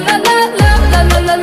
la la la la la la